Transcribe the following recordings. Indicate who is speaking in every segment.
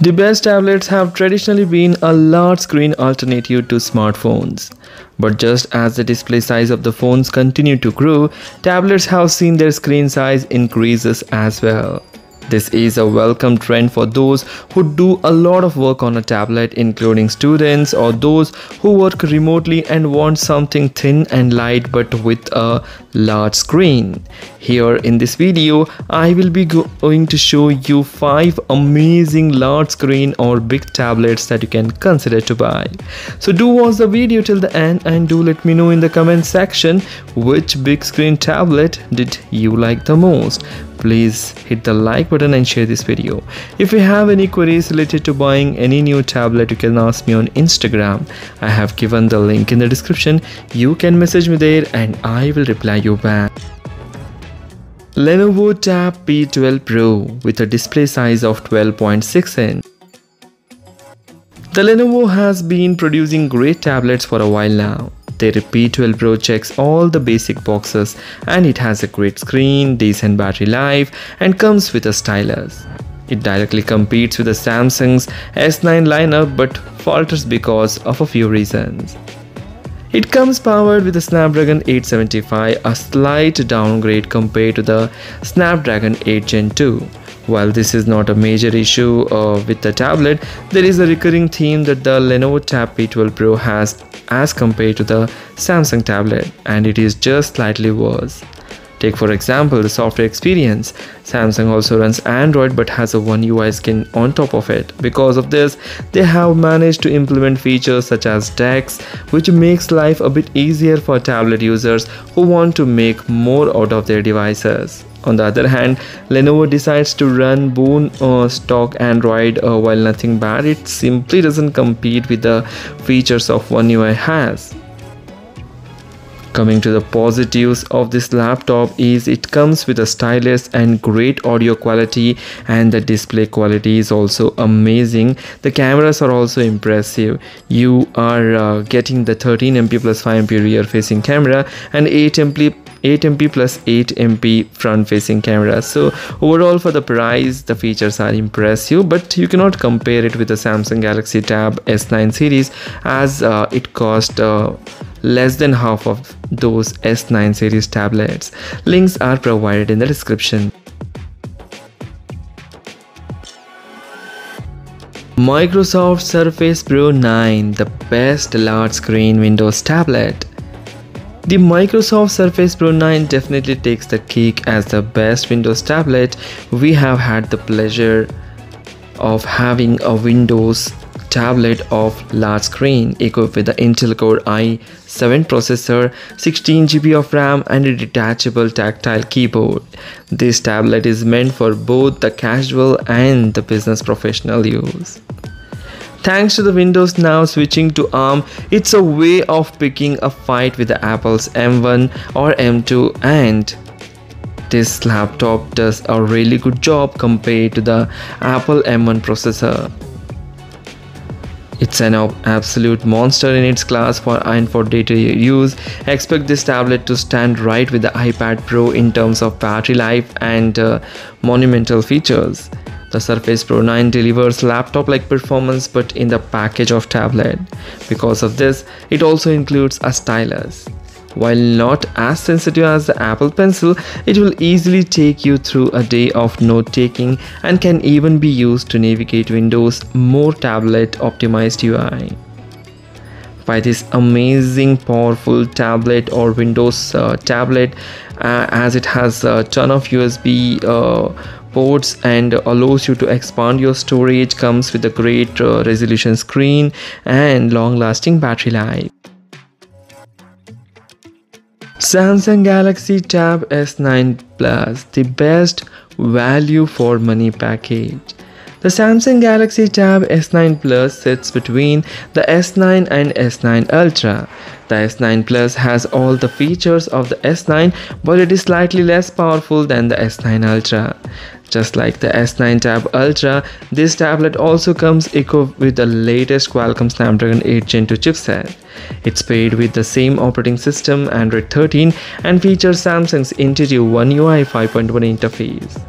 Speaker 1: The best tablets have traditionally been a large screen alternative to smartphones. But just as the display size of the phones continue to grow, tablets have seen their screen size increases as well. This is a welcome trend for those who do a lot of work on a tablet including students or those who work remotely and want something thin and light but with a large screen. Here in this video, I will be going to show you 5 amazing large screen or big tablets that you can consider to buy. So do watch the video till the end and do let me know in the comment section which big screen tablet did you like the most please hit the like button and share this video if you have any queries related to buying any new tablet you can ask me on instagram i have given the link in the description you can message me there and i will reply you back Lenovo Tab P12 Pro with a display size of 12.6 inch. The Lenovo has been producing great tablets for a while now. Their P12 Pro checks all the basic boxes and it has a great screen, decent battery life and comes with a stylus. It directly competes with the Samsung's S9 lineup but falters because of a few reasons. It comes powered with the Snapdragon 875, a slight downgrade compared to the Snapdragon 8 Gen 2. While this is not a major issue uh, with the tablet, there is a recurring theme that the Lenovo Tab P12 Pro has as compared to the Samsung tablet and it is just slightly worse. Take for example the software experience. Samsung also runs Android but has a One UI skin on top of it. Because of this, they have managed to implement features such as DeX, which makes life a bit easier for tablet users who want to make more out of their devices. On the other hand, Lenovo decides to run Boon uh, stock Android uh, while nothing bad, it simply doesn't compete with the features of One UI has. Coming to the positives of this laptop is it comes with a stylus and great audio quality and the display quality is also amazing. The cameras are also impressive. You are uh, getting the 13 MP plus 5 MP rear facing camera and 8 MP 8 MP plus 8 MP front facing camera so overall for the price the features are impressive but you cannot compare it with the Samsung Galaxy Tab S9 series as uh, it cost uh, less than half of those S9 series tablets. Links are provided in the description. Microsoft Surface Pro 9, the best large screen Windows tablet. The Microsoft Surface Pro 9 definitely takes the cake as the best Windows tablet. We have had the pleasure of having a Windows tablet of large screen equipped with the Intel Core i7 processor, 16GB of RAM and a detachable tactile keyboard. This tablet is meant for both the casual and the business professional use. Thanks to the Windows now switching to ARM, it's a way of picking a fight with the Apple's M1 or M2 and this laptop does a really good job compared to the Apple M1 processor. It's an absolute monster in its class for and for data use. Expect this tablet to stand right with the iPad Pro in terms of battery life and uh, monumental features. The Surface Pro 9 delivers laptop-like performance but in the package of tablet. Because of this, it also includes a stylus. While not as sensitive as the Apple Pencil, it will easily take you through a day of note taking and can even be used to navigate Windows more tablet optimized UI. By this amazing powerful tablet or Windows uh, tablet uh, as it has a ton of USB uh, ports and allows you to expand your storage comes with a great uh, resolution screen and long lasting battery life Samsung Galaxy Tab S9 Plus, the best value for money package. The Samsung Galaxy Tab S9 Plus sits between the S9 and S9 Ultra. The S9 Plus has all the features of the S9 but it is slightly less powerful than the S9 Ultra. Just like the S9 Tab Ultra, this tablet also comes equipped with the latest Qualcomm Snapdragon 8 Gen 2 chipset. It's paired with the same operating system Android 13 and features Samsung's intuitive One UI 5.1 interface.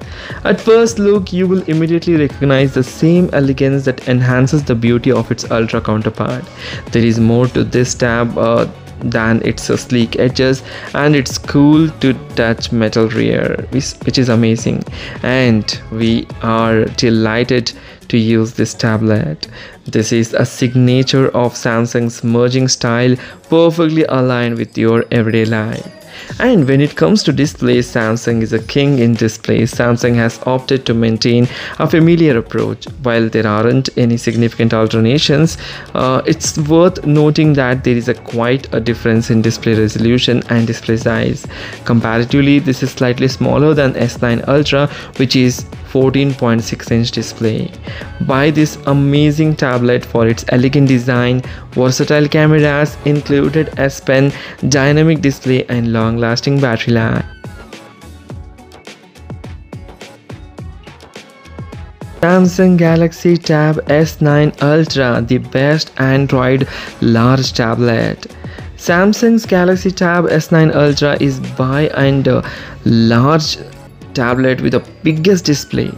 Speaker 1: At first look, you will immediately recognize the same elegance that enhances the beauty of its Ultra counterpart. There is more to this tab uh, than its sleek edges and its cool to touch metal rear which is amazing. And we are delighted to use this tablet. This is a signature of samsung's merging style perfectly aligned with your everyday life and when it comes to displays, Samsung is a king in displays. Samsung has opted to maintain a familiar approach. While there aren't any significant alternations, uh, it's worth noting that there is a quite a difference in display resolution and display size. Comparatively, this is slightly smaller than S9 Ultra, which is 14.6 inch display. Buy this amazing tablet for its elegant design, versatile cameras, included S Pen, dynamic display and long lasting battery life. Samsung Galaxy Tab S9 Ultra, the best Android large tablet. Samsung's Galaxy Tab S9 Ultra is by and large tablet with the biggest display.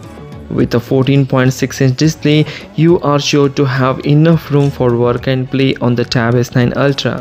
Speaker 1: With a 14.6 inch display you are sure to have enough room for work and play on the tab s9 ultra.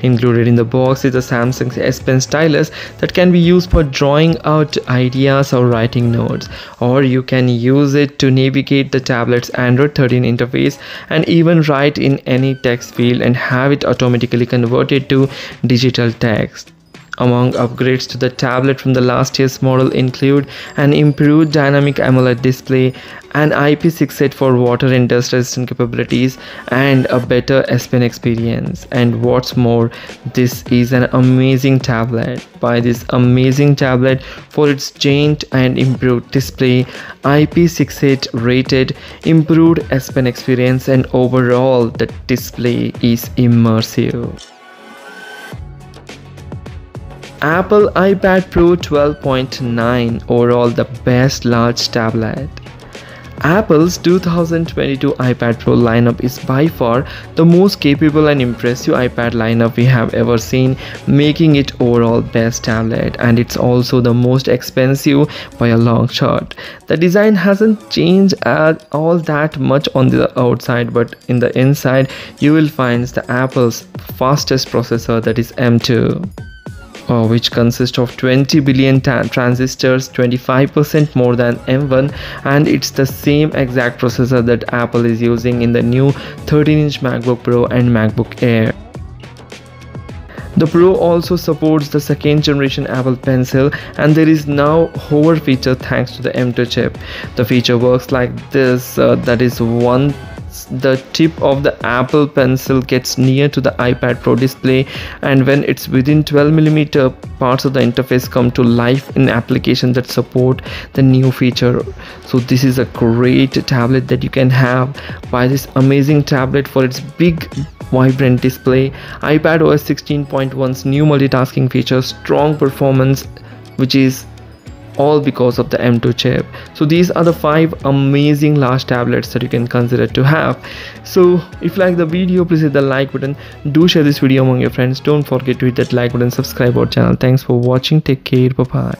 Speaker 1: Included in the box is a samsung s pen stylus that can be used for drawing out ideas or writing notes or you can use it to navigate the tablet's android 13 interface and even write in any text field and have it automatically converted to digital text among upgrades to the tablet from the last year's model include an improved dynamic AMOLED display, an IP68 for water and dust resistant capabilities, and a better S Pen experience. And what's more, this is an amazing tablet. Buy this amazing tablet for its giant and improved display, IP68 rated, improved S Pen experience, and overall the display is immersive. Apple iPad Pro 12.9 overall the best large tablet. Apple's 2022 iPad Pro lineup is by far the most capable and impressive iPad lineup we have ever seen, making it overall best tablet and it's also the most expensive by a long shot. The design hasn't changed all that much on the outside but in the inside you will find the Apple's fastest processor that is M2 uh, which consists of 20 billion transistors 25% more than M1 and it's the same exact processor that Apple is using in the new 13-inch MacBook Pro and MacBook Air. The Pro also supports the second generation Apple Pencil and there is now hover feature thanks to the M2 chip. The feature works like this uh, that is one the tip of the Apple Pencil gets near to the iPad Pro display and when it's within 12 millimeter parts of the interface come to life in applications that support the new feature. So this is a great tablet that you can have. Buy this amazing tablet for its big vibrant display. ipad os 16.1's new multitasking feature strong performance which is all because of the M2 chip. So these are the five amazing large tablets that you can consider to have. So if you like the video, please hit the like button. Do share this video among your friends. Don't forget to hit that like button, subscribe our channel. Thanks for watching. Take care. Bye bye.